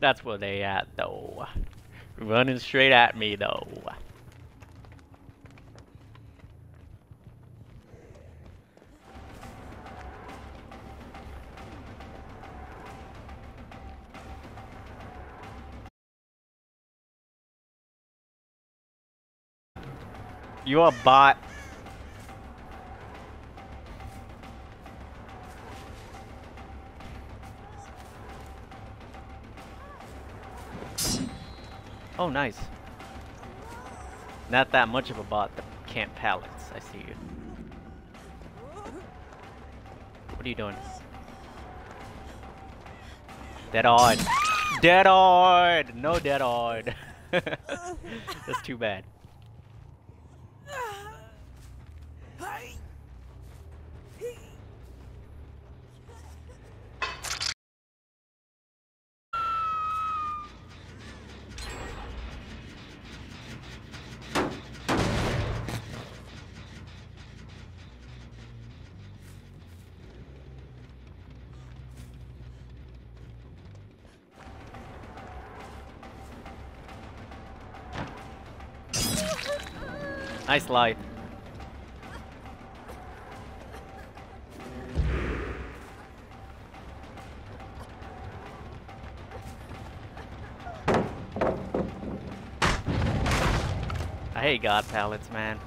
That's where they at though. Running straight at me though. You a bot. Oh, nice. Not that much of a bot that can't pallets. I see you. What are you doing? Dead on. Dead on! No dead on. That's too bad. Nice light. I hate god pallets, man.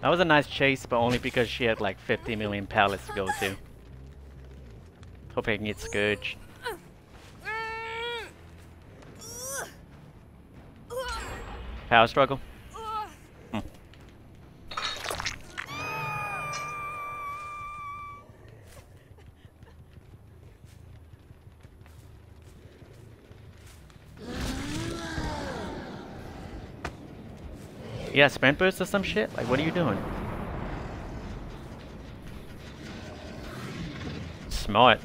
That was a nice chase, but only because she had like 50 million pallets to go to. Hope I can get Scourge. Power struggle? Yeah, sprint boost or some shit? Like, what are you doing? Smart.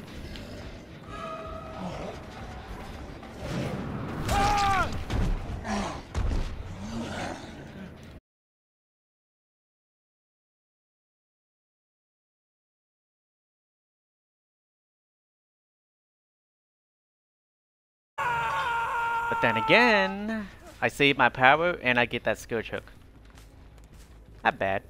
But then again, I save my power and I get that Scourge hook. Not bad.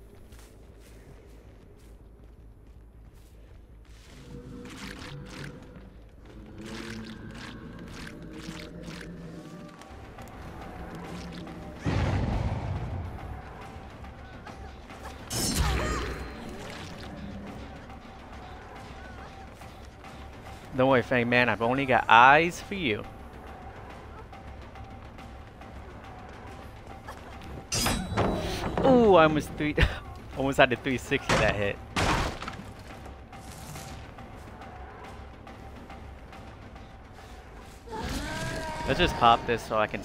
Don't worry, Fang Man, I've only got eyes for you. Ooh, I almost three, almost had the 360 that hit. Let's just pop this so I can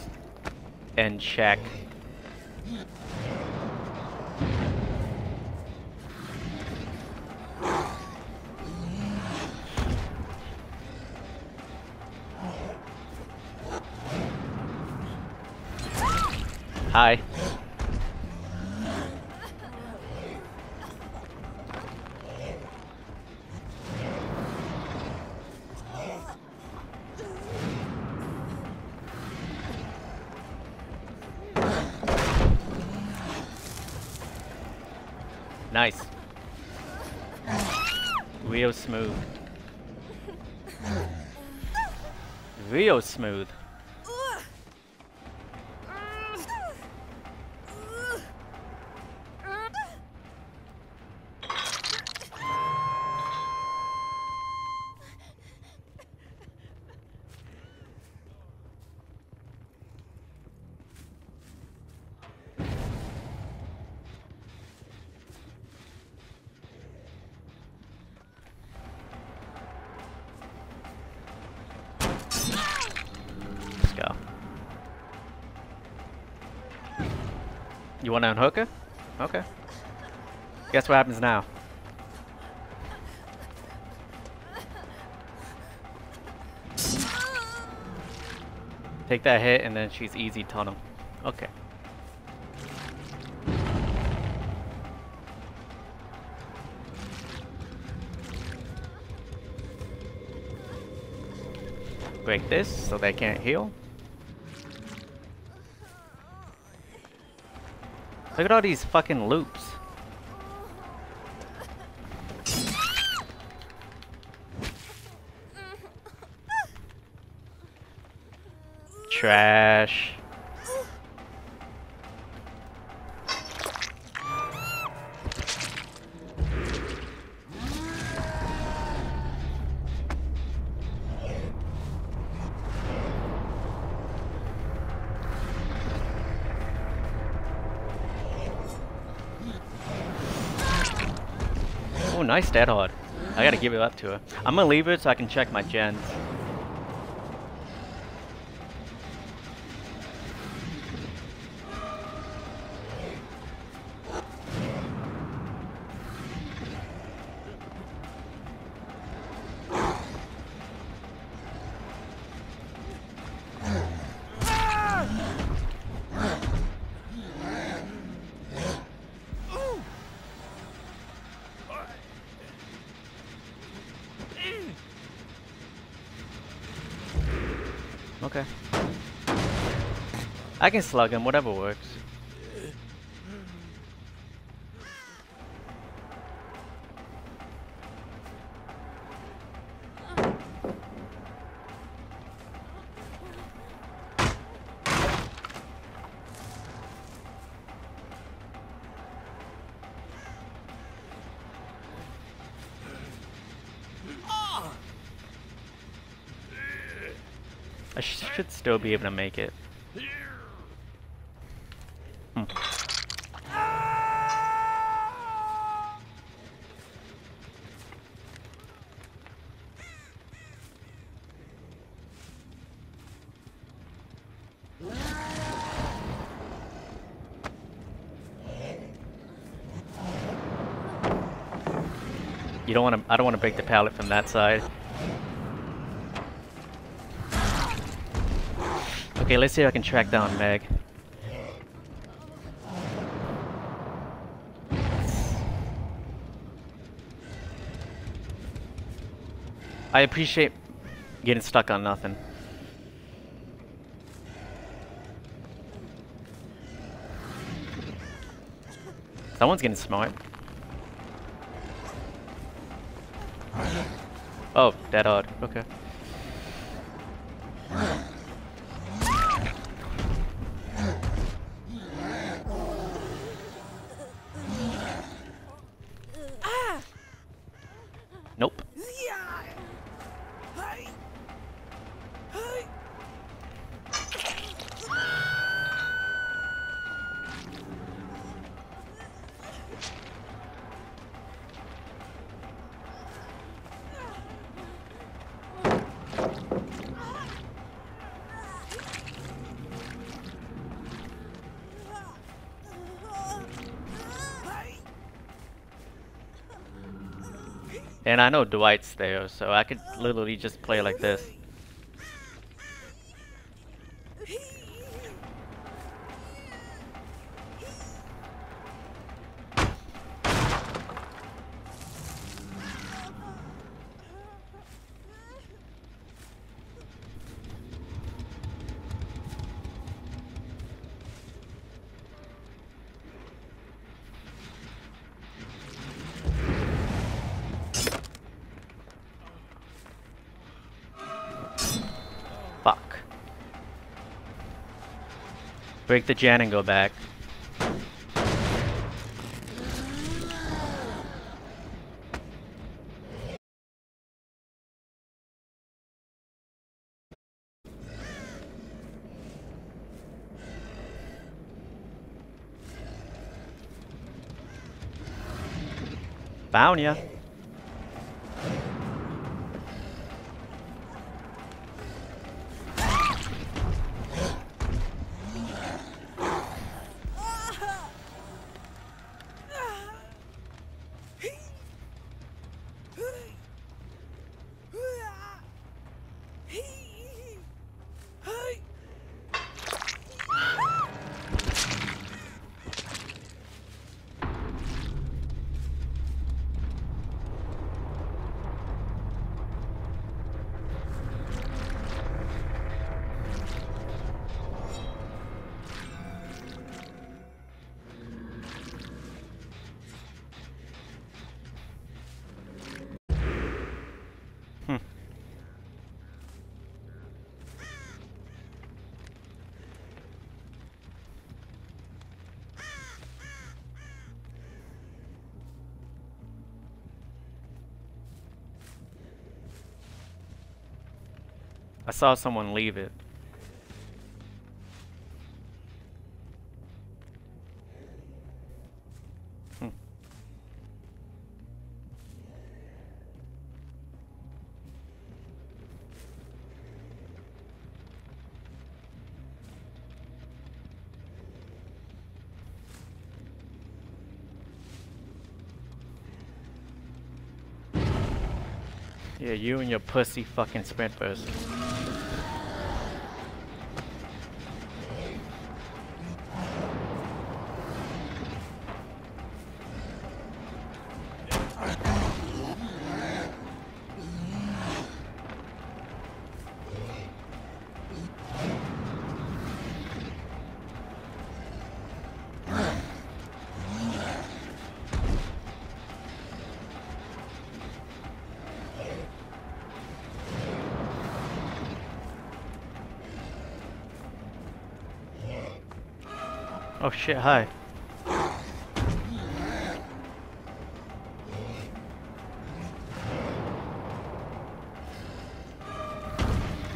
and check. Nice. Real smooth. Real smooth. You want to unhook her? Okay. Guess what happens now? Take that hit and then she's easy tunnel. Okay. Break this so they can't heal. Look at all these fucking loops. Trash. Oh, nice dead hard. I gotta give it up to her. I'm gonna leave it so I can check my gens. Okay. I can slug him, whatever works. I sh should still be able to make it. Hmm. You don't want to. I don't want to break the pallet from that side. Okay, let's see if I can track down Meg. I appreciate getting stuck on nothing. Someone's getting smart. Oh, dead hard. Okay. And I know Dwight's there, so I could literally just play like this. Break the gen and go back. Found ya. I saw someone leave it. Hmm. Yeah, you and your pussy fucking sprint Oh shit, hi.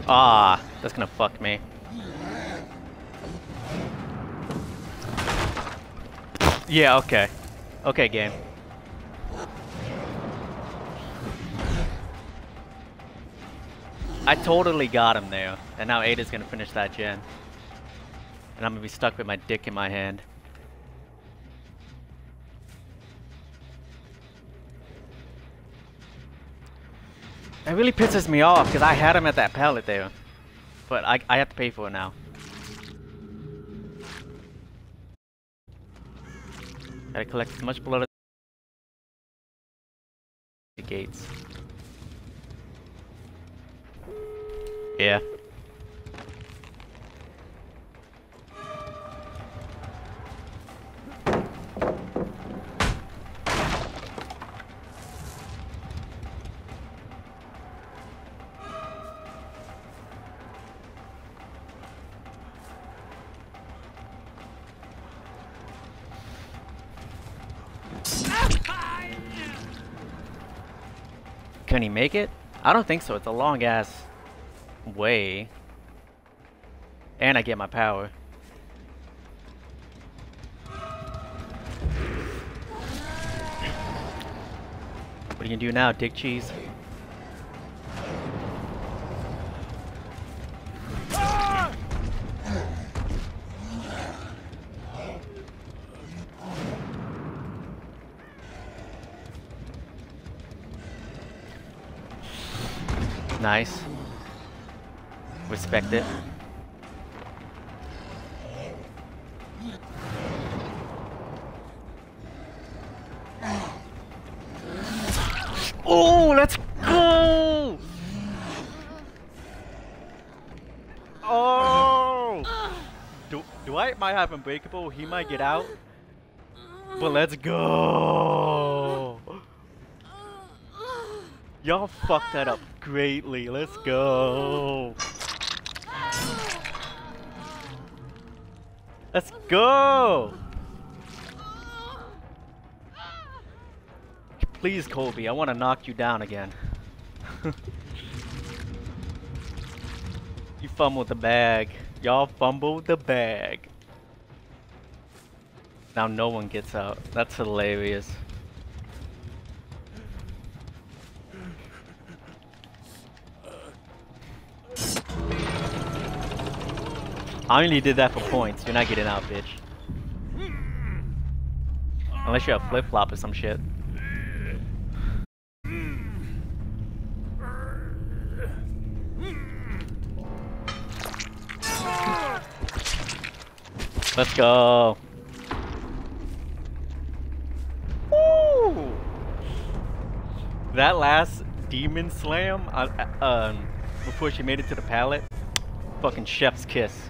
Ah, that's gonna fuck me. Yeah, okay. Okay, game. I totally got him there, and now Ada's gonna finish that gen. And I'm gonna be stuck with my dick in my hand. It really pisses me off because I had him at that pallet there. But I, I have to pay for it now. Gotta collect as much blood as the gates. Yeah. He make it? I don't think so. It's a long ass way. And I get my power. What are you gonna do now, dick cheese? It. Oh, let's go! Oh! Do, Dwight might have Unbreakable, he might get out. But let's go! Y'all fucked that up greatly. Let's go. Go. Please, Colby, I want to knock you down again. you fumbled the bag. Y'all fumbled the bag. Now no one gets out. That's hilarious. I only did that for points. You're not getting out, bitch. Unless you're a flip-flop or some shit. Let's go. Woo! That last demon slam, uh, um, before she made it to the pallet, fucking chef's kiss.